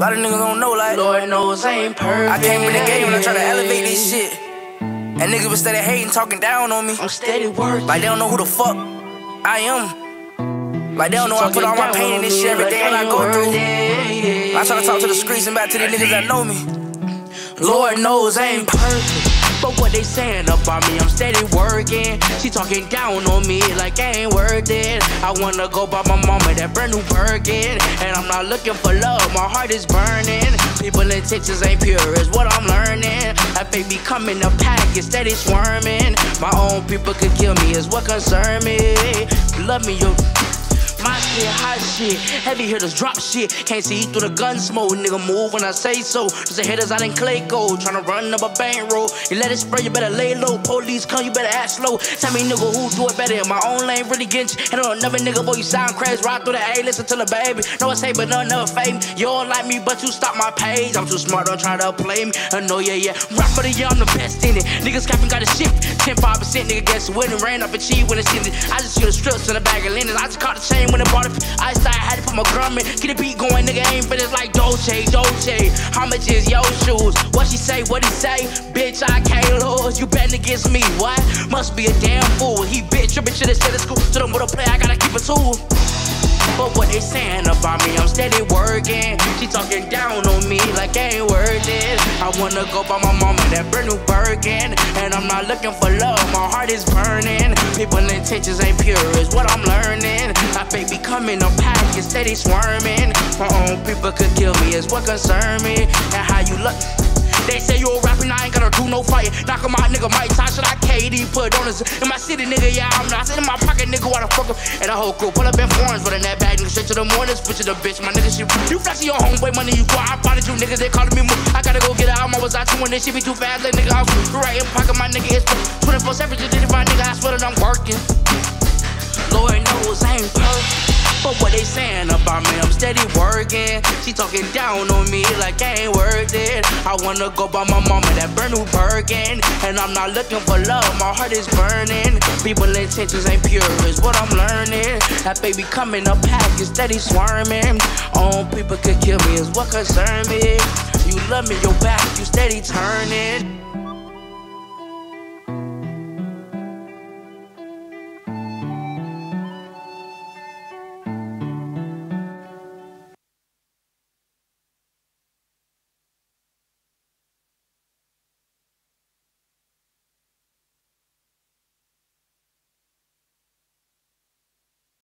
lot of niggas don't know, like. Lord knows I ain't perfect. I came in the game and I try to elevate this shit. And niggas was steady hating, talking down on me. I'm steady working. Like they don't know who the fuck I am. Like they don't know I put all my pain in this shit every day I go through. I try to talk to the streets and back to the niggas that know me. Lord knows I ain't perfect. But what they saying about me, I'm steady working. She talking down on me like I ain't worth it. I wanna go buy my mama that brand new Birkin. And I'm not looking for love, my heart is burning. People intentions ain't pure, is what I'm learning. That baby come in a package, steady swarming. My own people could kill me, is what concern me. Love me, you. Shit, hot shit. Heavy hitters drop shit. Can't see through the gun smoke. Nigga move when I say so. Just the hitters out in clay gold. Tryna run up a bankroll. You let it spray, you better lay low. Police come, you better act slow. Tell me nigga who do it better my own lane. Really get you. And another nigga, boy, you sound crazy. Ride through the A, listen to the baby. No, I say, but none never fame. You don't like me, but you stop my page. I'm too smart, don't try to play me. I know, yeah, yeah. Rap for the year, I'm the best in it. Niggas capping got a shit. 10 5% nigga guess when it rain up a cheese when it's in it. I just see the strips in the bag of linens. I just caught the chain when it bought it. I started had to put my grumman. Get the beat going, nigga ain't finished like Dolce, Dolce. How much is your shoes? What she say, what he say? Bitch, I can't lose. You betting against me, what? Must be a damn fool. He bitch, should have said at school. So them with a play, I gotta keep it tool. But what they saying about me, I'm steady working. She talking down on me like I ain't worth. I wanna go buy my mama that brand new Birkin. And I'm not looking for love, my heart is burning. People intentions ain't pure, is what I'm learning. I fake becoming a package, steady swarming. My own people could kill me, is what concern me. And how you look. They say you a rapping, I ain't gonna do no fight. Knock 'em out, nigga. Mike Tyson, I KD put on us. In my city, nigga, yeah, I'm not. In my pocket, nigga, why the fuck up? And the whole crew pull up in foreigns, in that bag, nigga, straight to the morning, switch to the bitch. My nigga, shit. You flexing your homeboy money, you go. I spotted you, niggas, they calling me move. I gotta go get out, I'm was out too when this shit be too fast. Like, nigga, I'm right in pocket, my nigga, it's 24 7, just my nigga, I swear that I'm working. Lord knows I ain't perfect. But what they saying about me, I'm steady working. She talking down on me like I ain't worth it. I wanna go buy my mama that brand new Birkin. And I'm not looking for love, my heart is burning. People intentions ain't pure, is what I'm learning. That baby coming up package, steady swarming. Own people could kill me, is what concern me. You love me, your back, you steady turning.